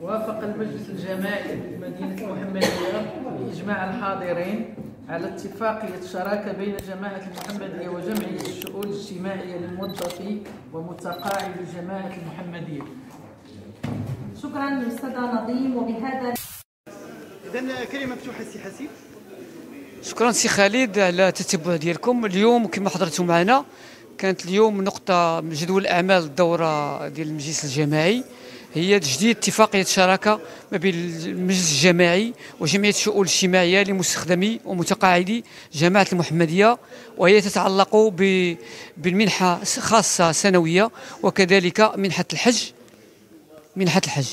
وافق المجلس الجماعي بمدينة المحمدية بإجماع الحاضرين على اتفاقية شراكة بين جماعة المحمدية وجمعية الشؤون الاجتماعية للموظفين ومتقاعد جماعة المحمدية. شكرا أستاذ نظيم وبهذا اذا كلمة مفتوحه سي حسيب شكرا سي خالد على التتبع ديالكم. اليوم كما حضرتوا معنا كانت اليوم نقطة من جدول الأعمال الدورة ديال المجلس الجماعي. هي تجديد اتفاقية شراكة ما بين المجلس الجماعي وجمعية الشؤون الاجتماعية لمستخدمي ومتقاعدي جماعة المحمدية وهي تتعلق بالمنحة خاصة سنوية وكذلك منحة الحج. منحة الحج.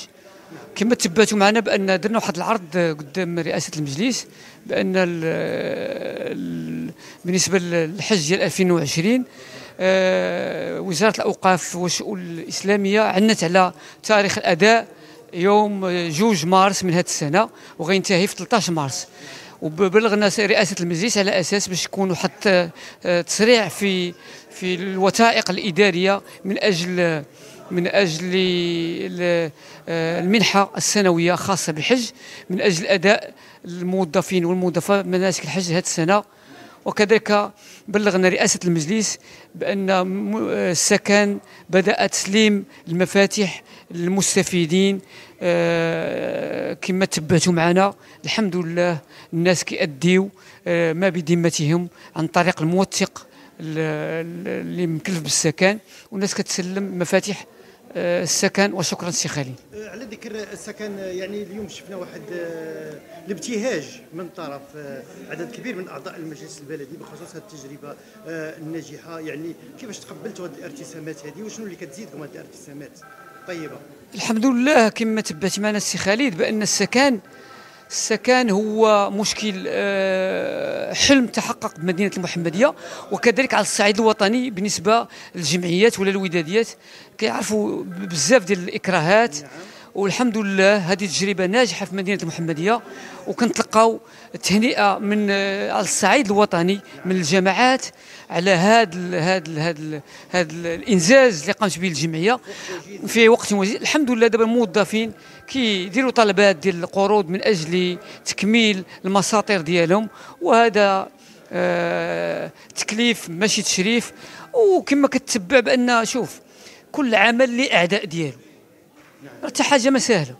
كما تباتوا معنا بأن درنا واحد العرض قدام رئاسة المجلس بأن ال ال بالنسبة للحج ديال 2020 آه، وزارة الأوقاف والشؤون الإسلامية عنت على تاريخ الأداء يوم جوج مارس من هذه السنة وغينتهي في 13 مارس. وبلغنا رئاسة المجلس على أساس باش يكونوا حتى آه، تسريع في في الوثائق الإدارية من أجل من أجل آه، المنحة السنوية خاصة بالحج من أجل أداء الموظفين والموظفات مناسك الحج هذه السنة. وكذلك بلغنا رئاسة المجلس آه، السكن بدأ تسليم المفاتيح للمستفيدين آه، كما تبعتوا معنا. الحمد لله الناس كيأديو آه، ما بذمتهم عن طريق الموثق ال- ال- اللي مكلف بالسكن. والناس كتسلم مفاتيح السكن وشكرا سي خالد. على ذكر السكن يعني اليوم شفنا واحد آه، الابتهاج من طرف آه، عدد كبير من أعضاء المجلس البلدي بخصوص هذه التجربة آه، الناجحة. يعني كيفاش تقبلتوا هذه الارتسامات هذه وشنو اللي كتزيدكم هذه الارتسامات؟ طيبة. الحمد لله كما تبعت معنا السي خالد بأن السكن السكن هو مشكل آه، حلم تحقق بمدينة المحمدية وكذلك على الصعيد الوطني بالنسبة للجمعيات ولا الوداديات. كيعرفوا بزاف ديال الإكراهات. والحمد لله هذه تجربة ناجحة في مدينة المحمدية وكنتلقاو تهنئة من آه، على الصعيد الوطني من الجماعات على هذا هذا هذا هذا الانجاز اللي قامت به الجمعية في وقت وجيز الحمد لله دابا الموظفين كيديروا طلبات ديال القروض من أجل تكميل المساطر ديالهم وهذا آه تكليف ماشي تشريف. وكما كتتبع بأن شوف كل عمل له اعداء ديالو. حتى حاجة ما سهلة.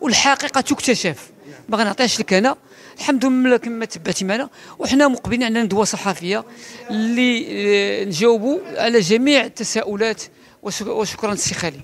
والحقيقة تكتشف. ما غنعطيهاش لك أنا الحمد لله كما تبعتي معنا. وحنا مقبلين على ندوة صحفية اللي آه، نجاوبوا على جميع التساؤلات. وشك- وشكرا سي خالد